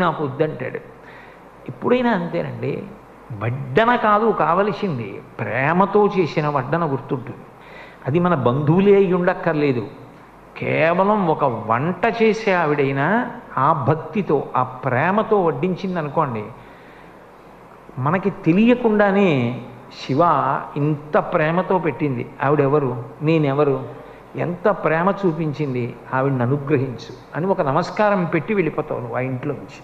నాకు వద్దంటాడు ఎప్పుడైనా అంతేనండి వడ్డన కాదు కావలసింది. ప్రేమతో చేసిన వడ్డన గుర్తుంటుంది. అది మన బంధువులే అయి ఉండక్కర్లేదు. కేవలం ఒక వంట చేసే ఆవిడైనా ఆ భక్తితో ఆ ప్రేమతో వడ్డించింది అనుకోండి మనకి తెలియకుండానే శివ ఇంత ప్రేమతో పెట్టింది. ఆవిడెవరు? నేనెవరు? ఎంత ప్రేమ చూపించింది ఆవిడని అనుగ్రహించు అని ఒక నమస్కారం పెట్టి వెళ్ళిపోతావు నువ్వు ఆ ఇంట్లోంచి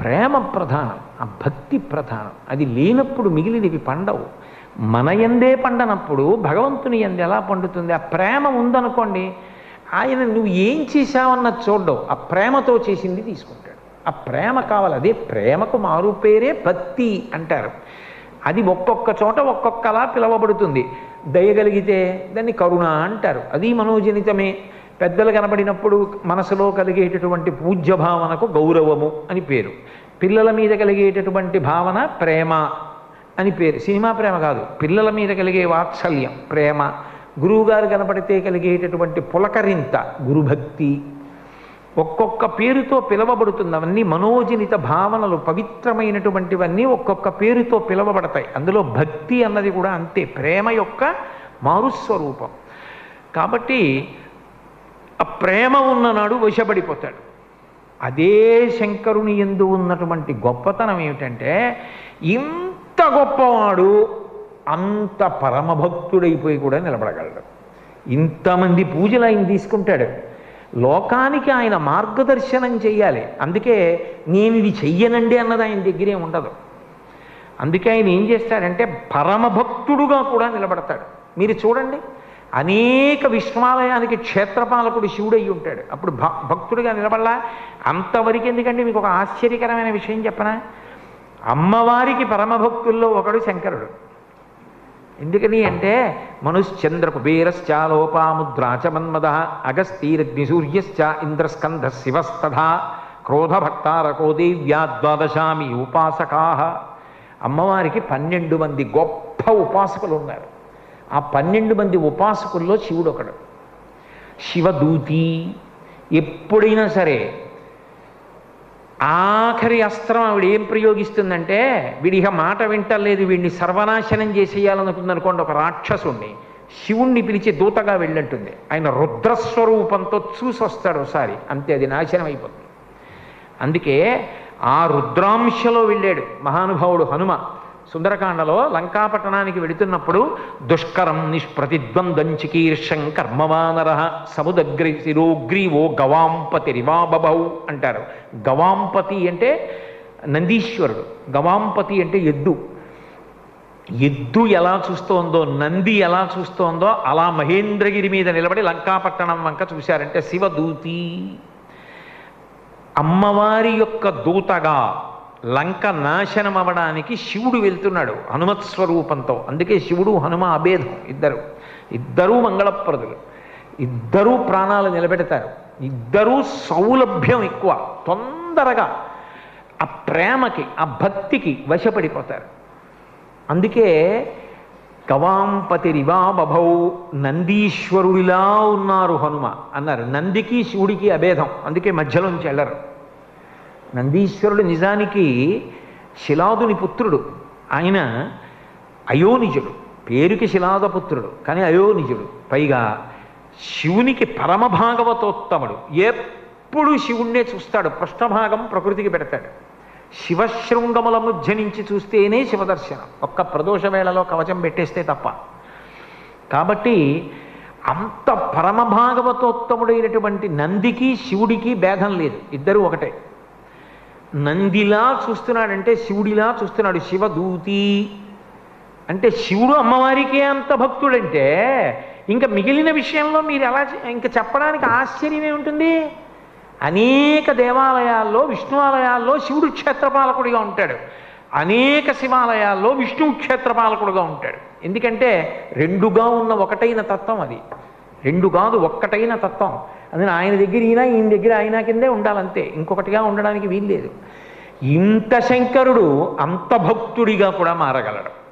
ప్రేమ ప్రధానం ఆ భక్తి ప్రధానం. అది లేనప్పుడు మిగిలినవి పండవు. మన ఎందే పండనప్పుడు భగవంతుని ఎందు ఎలా పండుతుంది? ఆ ప్రేమ ఉందనుకోండి ఆయన నువ్వు ఏం చేశావన్న చూడవు ఆ ప్రేమతో చేసింది తీసుకుంటాడు. ఆ ప్రేమ కావాలి. అదే ప్రేమకు మారు పేరే భక్తి అంటారు. అది ఒక్కొక్క చోట ఒక్కొక్కలా పిలవబడుతుంది. దయగలిగితే దాన్ని కరుణ అంటారు. అది మనోజనితమే. పెద్దలు కనబడినప్పుడు మనసులో కలిగేటటువంటి పూజ్య భావనకు గౌరవము అని పేరు. పిల్లల మీద కలిగేటటువంటి భావన ప్రేమ అని పేరు. సినిమా ప్రేమ కాదు. పిల్లల మీద కలిగే వాత్సల్యం ప్రేమ. గురువుగారు కనపడితే కలిగేటటువంటి పులకరింత గురుభక్తి. ఒక్కొక్క పేరుతో పిలవబడుతుంది అవన్నీ మనోజనిత భావనలు పవిత్రమైనటువంటివన్నీ ఒక్కొక్క పేరుతో పిలవబడతాయి. అందులో భక్తి అన్నది కూడా అంతే ప్రేమ యొక్క మారుస్వరూపం. కాబట్టి ఆ ప్రేమ ఉన్ననాడు వశపడిపోతాడు. అదే శంకరుని ఎందు ఉన్నటువంటి గొప్పతనం ఏమిటంటే ఇంత గొప్పవాడు అంత పరమభక్తుడైపోయి కూడా నిలబడగలడు. ఇంతమంది పూజలు ఆయన తీసుకుంటాడు. లోకానికి ఆయన మార్గదర్శనం చెయ్యాలి. అందుకే నేను ఇది చెయ్యనండి అన్నది ఆయన దగ్గరే ఉండదు. అందుకే ఆయన ఏం చేస్తాడంటే పరమభక్తుడుగా కూడా నిలబడతాడు. మీరు చూడండి అనేక విశ్వాలయానికి క్షేత్రపాలకుడు శివుడు ఉంటాడు. అప్పుడు భ భక్తుడిగా నిలబడలా? అంతవరకు ఎందుకంటే మీకు ఒక ఆశ్చర్యకరమైన విషయం చెప్పనా? అమ్మవారికి పరమభక్తుల్లో ఒకడు శంకరుడు. ఎందుకని అంటే మనుశ్చంద్ర కుబేరశ్చాలోపాముద్రాచ మన్మద అగస్తీరగ్నిసూర్యశ్చ ఇంద్రస్కంధ శివస్తథా క్రోధభక్తారకో దేవ్యా ద్వాదశామి ఉపాసకా. అమ్మవారికి పన్నెండు మంది గొప్ప ఉపాసకులు ఉన్నారు ఆ పన్నెండు మంది ఉపాసకుల్లో శివుడు ఒకడు శివదూతి ఎప్పుడైనా సరే ఆఖరి అస్త్రం ఆవిడ ఏం ప్రయోగిస్తుందంటే వీడిక మాట వింటలేదు వీడిని సర్వనాశనం చేసేయాలనుకుంది అనుకోండి ఒక రాక్షసుణ్ణి శివుణ్ణి పిలిచి దూతగా వెళ్ళంటుంది. ఆయన రుద్రస్వరూపంతో చూసి వస్తాడు ఒకసారి అంతే అది నాశనం అయిపోతుంది అందుకే ఆ రుద్రాంశలో వెళ్ళాడు మహానుభావుడు హనుమ. సుందరకాండలో లంకాపట్టణానికి వెళుతున్నప్పుడు దుష్కరం నిష్ప్రతిద్వంద్వం చికీర్షం కర్మవానర సముదగ్రి శిరోగ్రీవో గవాంపతి రివాబభౌ అంటారు. గవాంపతి అంటే నందీశ్వరుడు గవాంపతి అంటే ఎద్దు. ఎద్దు ఎలా చూస్తోందో నంది ఎలా చూస్తోందో అలా మహేంద్రగిరి మీద నిలబడి లంకాపట్టణం వంక చూశారంటే శివదూతి. అమ్మవారి యొక్క దూతగా లంక నాశనం అవ్వడానికి శివుడు వెళ్తున్నాడు హనుమత్ స్వరూపంతో. అందుకే శివుడు హనుమ అభేదం ఇద్దరు. ఇద్దరూ మంగళప్రదులు. ఇద్దరూ ప్రాణాలు నిలబెడతారు. ఇద్దరూ సౌలభ్యం ఎక్కువ. తొందరగా ఆ ప్రేమకి ఆ భక్తికి వశపడిపోతారు. అందుకే గవాంపతి రివాబభౌ నందీశ్వరుడిలా ఉన్నారు హనుమ అన్నారు. నందికి శివుడికి అభేదం. అందుకే మధ్యలోంచి వెళ్ళరు. నందీశ్వరుడు నిజానికి శిలాదుని పుత్రుడు. ఆయన అయోనిజుడు. పేరుకి శిలాదపుత్రుడు కానీ అయోనిజుడు. పైగా శివునికి పరమభాగవతోత్తముడు. ఎప్పుడు శివుణ్ణే చూస్తాడు. పృష్ఠభాగం ప్రకృతికి పెడతాడు. శివశృంగముల మధ్య నుంచి చూస్తేనే శివదర్శనం. ఒక్క ప్రదోష వేళలో కవచం పెట్టేస్తే తప్ప. కాబట్టి అంత పరమభాగవతోత్తముడైనటువంటి నందికి శివుడికి భేదం లేదు. ఇద్దరూ ఒకటే. నందిలా చూస్తున్నాడంటే శివుడిలా చూస్తున్నాడు శివదూతి. అంటే శివుడు అమ్మవారికే అంత భక్తుడంటే ఇంకా మిగిలిన విషయంలో మీరు ఎలా ఇంకా చెప్పడానికి ఆశ్చర్యమే ఉంటుంది. అనేక దేవాలయాల్లో విష్ణు ఆలయాల్లో శివుడు క్షేత్రపాలకుడిగా ఉంటాడు. అనేక శివాలయాల్లో విష్ణువు క్షేత్రపాలకుడుగా ఉంటాడు. ఎందుకంటే రెండుగా ఉన్న ఒకటైన తత్వం అది. రెండు కాదు ఒక్కటైన తత్వం. అందుకని ఆయన దగ్గర ఈయన ఈయన దగ్గర ఆయన కిందే ఉండాలంతే. ఇంకొకటిగా ఉండడానికి వీల్లేదు. ఇంత శంకరుడు అంత భక్తుడిగా కూడా మారగలడు.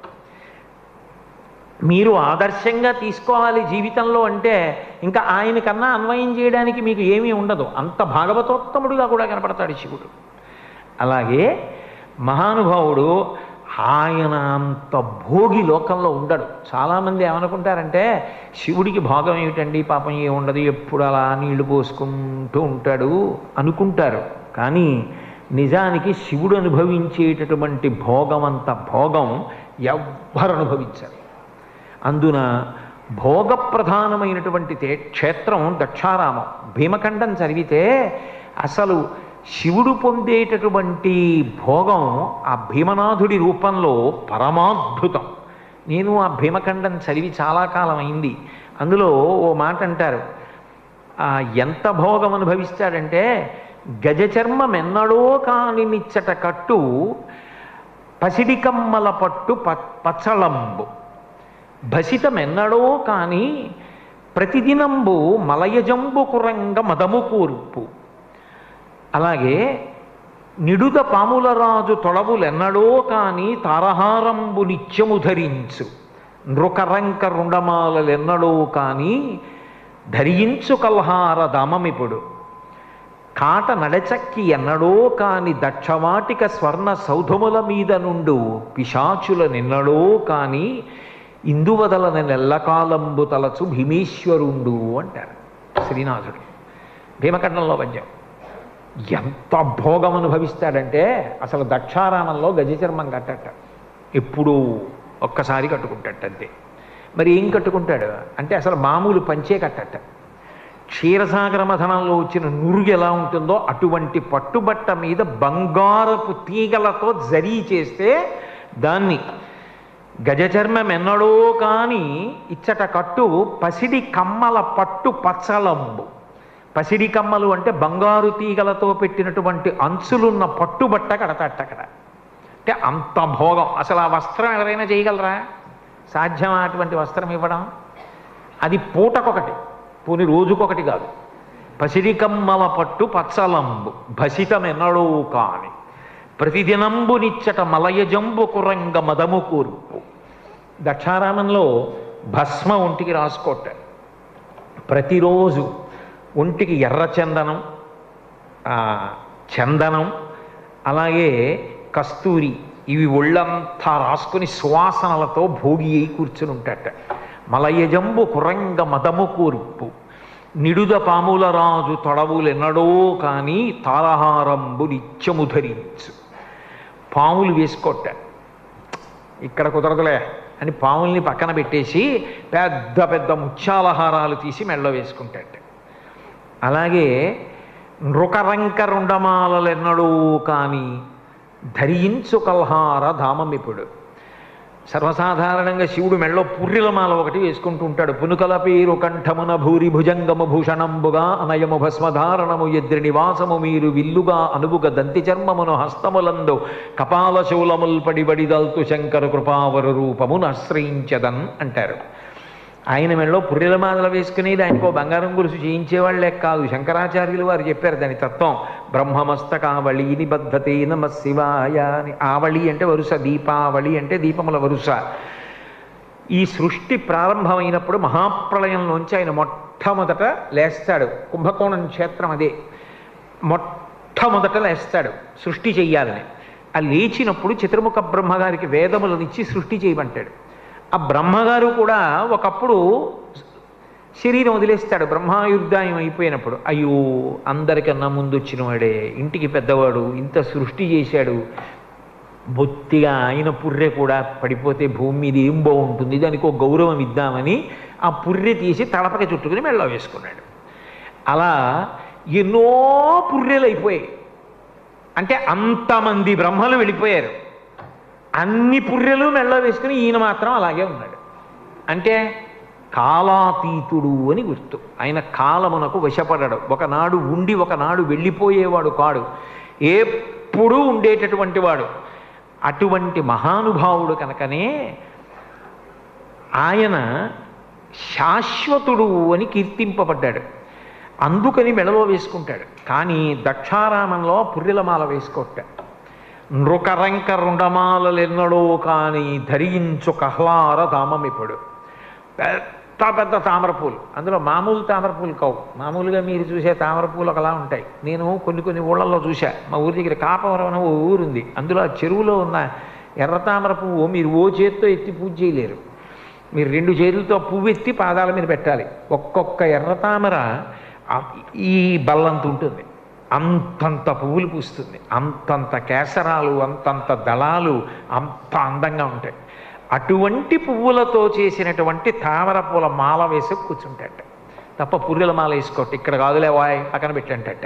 మీరు ఆదర్శంగా తీసుకోవాలి జీవితంలో అంటే ఇంకా ఆయన కన్నా అన్వయం చేయడానికి మీకు ఏమీ ఉండదు. అంత భాగవతోత్తముడుగా కూడా కనపడతాడు శివుడు. అలాగే మహానుభావుడు ఆయన అంత భోగి లోకంలో ఉండడు. చాలామంది ఏమనుకుంటారంటే శివుడికి భోగం ఏమిటండి? పాపం ఏముండదు ఎప్పుడు అలా నీళ్ళు పోసుకుంటూ ఉంటాడు అనుకుంటారు. కానీ నిజానికి శివుడు అనుభవించేటటువంటి భోగం అంత భోగం ఎవ్వరు అనుభవించరు. అందున భోగప్రధానమైనటువంటి తే- క్షేత్రం దక్షారామం. భీమఖండం చదివితే అసలు శివుడు పొందేటటువంటి భోగం ఆ భీమనాథుడి రూపంలో పరమాద్భుతం. నేను ఆ భీమఖండం చదివి చాలా కాలం అయింది అందులో ఓ మాట అంటారు. ఆ ఎంత భోగం అనుభవిస్తాడంటే గజచర్మం ఎన్నడో కాని నిచ్చట కట్టు పసిడికమ్మల పట్టు ప- పచ్చళంబు. భసితమెన్నడో కాని ప్రతిదినంబు మలయజంబు కురంగ మదము కూర్పు. అలాగే నిడుద పాముల రాజు తొడవులెన్నడో కాని తారహారంబు నిత్యము ధరించు. నృకరంక రుండమాలలెన్నడో కాని ధరించు కల్హార దామమిపుడు. కాట నడచక్కి ఎన్నడో కాని దక్షవాటిక స్వర్ణ సౌధముల మీద నుండు పిశాచుల నిన్నడో కాని ఇందువదలన నెల్లకాలంబు తలచు భీమేశ్వరుండు అంటారు శ్రీనాథుడు. భీమఖండంలో పద్యం. ఎంత భోగం అనుభవిస్తాడంటే అసలు దక్షారామంలో గజచర్మం కట్టట. ఎప్పుడూ ఒక్కసారి కట్టుకుంటాడు అంతే మరి ఏం కట్టుకుంటాడు? అంటే అసలు మామూలు పంచే కట్టట. క్షీరసాగర మథనంలో వచ్చిన నురుగు ఎలా ఉంటుందో అటువంటి పట్టుబట్ట మీద బంగారపు తీగలతో జరీ చేస్తే దాన్ని గజచర్మం ఎన్నడో కానీ ఇచ్చట కట్టు పసిడి కమ్మల పట్టు పచ్చలంబు. పసిడి కమ్మలు అంటే బంగారు తీగలతో పెట్టినటువంటి అంచులున్న పట్టుబట్ట కడతాట అక్కడ. అంటే అంత భోగం. అసలు ఆ వస్త్రం ఎవరైనా చేయగలరా? సాధ్యమా అటువంటి వస్త్రం ఇవ్వడం? అది పూటకొకటి. పోని రోజుకొకటి కాదు. పసిడి కమ్మల పట్టు పచ్చలంబు. భసితమెన్నడో కాని. ప్రతిదినంబు నిచ్చట మలయజంబు కురంగ మదము కూర్పు. దక్షారామంలో భస్మ ఒంటికి రాసుకోట. ప్రతిరోజు ఒంటికి ఎర్ర చందనం చందనం అలాగే కస్తూరి ఇవి ఒళ్ళంతా రాసుకుని సువాసనలతో భోగి అయి కూర్చుని ఉంటాట మలయజంబు కురంగ మదము కూర్పు నిడుద పాముల రాజు తొడవులెన్నడో కానీ తారహారంబు నిత్యము ధరించు. పాములు వేసుకోట. ఇక్కడ కుదరదులే అని పాముల్ని పక్కన పెట్టేసి పెద్ద పెద్ద ముత్యాలహారాలు తీసి మెళ్ళ వేసుకుంటాట అలాగే నృకరంకరుండమాలలెన్నడూ కాని కానీ ధరించు కల్హార ధామమిపుడు. సర్వసాధారణంగా శివుడు మెళ్ళో పుర్రిలమాల ఒకటి వేసుకుంటూ ఉంటాడు పునుకల పేరు కంఠమున భూరి భుజంగము భూషణంబుగా అనయము భస్మధారణము ఎద్రి నివాసము మీరు విల్లుగా అనుబుగ దంతి చర్మమును హస్తములందు కపాల శూలముల్ పడిబడిదల్తు శంకర కృపావరు రూపమును ఆశ్రయించదన్ అంటారు. ఆయన మెళ్ళో పుర్రెల మాదలు వేసుకునేది దానికో బంగారం గురుసు చేయించేవాళ్ళే కాదు. శంకరాచార్యులు వారు చెప్పారు దాని తత్వం. బ్రహ్మమస్తకావళి నిబద్ధతే నమ శివాయ అని. ఆవళి అంటే వరుస దీపావళి అంటే దీపముల వరుస. ఈ సృష్టి ప్రారంభమైనప్పుడు మహాప్రళయంలోంచి ఆయన మొట్టమొదట లేస్తాడు. కుంభకోణం క్షేత్రం అదే. మొట్టమొదట లేస్తాడు సృష్టి చెయ్యాలని. ఆ లేచినప్పుడు చతుర్ముఖ బ్రహ్మగారికి వేదములనిచ్చి సృష్టి చేయమంటాడు. ఆ బ్రహ్మగారు కూడా ఒకప్పుడు శరీరం వదిలేస్తాడు. బ్రహ్మాయుర్దాయం అయిపోయినప్పుడు అయ్యో అందరికన్నా ముందు వచ్చినవాడే ఇంటికి పెద్దవాడు ఇంత సృష్టి చేశాడు. బొత్తిగా ఆయన పుర్రె కూడా పడిపోతే భూమి మీద ఏం బాగుంటుంది? దానికి ఒక గౌరవం ఇద్దామని ఆ పుర్రె తీసి తలపక చుట్టుకుని మెళ్ళ వేసుకున్నాడు. అలా ఎన్నో పుర్రెలు అయిపోయాయి. అంటే అంతమంది బ్రహ్మలు వెళ్ళిపోయారు. అన్ని పుర్రెలు మెళ్ళ వేసుకుని ఈయన మాత్రం అలాగే ఉన్నాడు. అంటే కాలాతీతుడు అని గుర్తు. ఆయన కాలమునకు వశపడడు. ఒకనాడు ఉండి ఒకనాడు వెళ్ళిపోయేవాడు కాడు. ఎప్పుడూ ఉండేటటువంటి వాడు. అటువంటి మహానుభావుడు కనుకనే ఆయన శాశ్వతుడు అని కీర్తింపబడ్డాడు. అందుకని మెడలో వేసుకుంటాడు. కానీ దక్షారామంలో పుర్రెలమాల వేసుకోట. నృకరంక రుండమాలలెన్నడో కానీ ధరించు కహ్లార దామమిప్పుడు పెద్ద పెద్ద తామర పూలు అందులో మామూలు తామర పూలు కావు. మామూలుగా మీరు చూసే తామర పూలు ఒకలా ఉంటాయి. నేను కొన్ని కొన్ని ఊళ్ళల్లో చూసా మా ఊరి దగ్గర కాపవరం అనే ఓ ఊరుంది. అందులో ఆ చెరువులో ఉన్న ఎర్ర తామర పువ్వు మీరు ఓ చేతితో ఎత్తి పూజ చేయలేరు. మీరు రెండు చేతులతో పువ్వు ఎత్తి పాదాల మీద పెట్టాలి. ఒక్కొక్క ఎర్ర తామర ఈ బల్లంత ఉంటుంది. అంతంత పువ్వులు పూస్తుంది అంతంత కేసరాలు అంతంత దళాలు అంత అందంగా ఉంటాయి. అటువంటి పువ్వులతో చేసినటువంటి తామర పూల మాల వేసి కూర్చుంటాట తప్ప పుర్రెల మాల వేసుకోట ఇక్కడ కాదులే వాయ్ పక్కన పెట్టంటట.